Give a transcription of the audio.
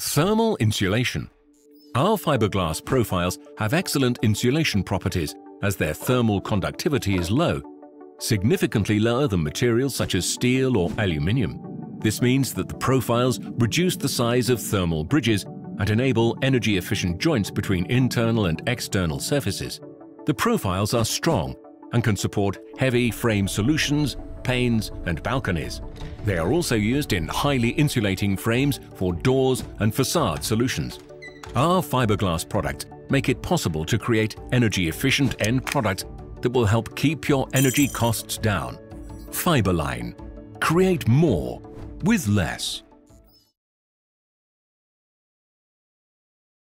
Thermal insulation. Our fiberglass profiles have excellent insulation properties as their thermal conductivity is low, significantly lower than materials such as steel or aluminium. This means that the profiles reduce the size of thermal bridges and enable energy-efficient joints between internal and external surfaces. The profiles are strong and can support heavy frame solutions, panes and balconies. They are also used in highly insulating frames for doors and facade solutions. Our fiberglass products make it possible to create energy-efficient end products that will help keep your energy costs down. Fiberline. Create more with less.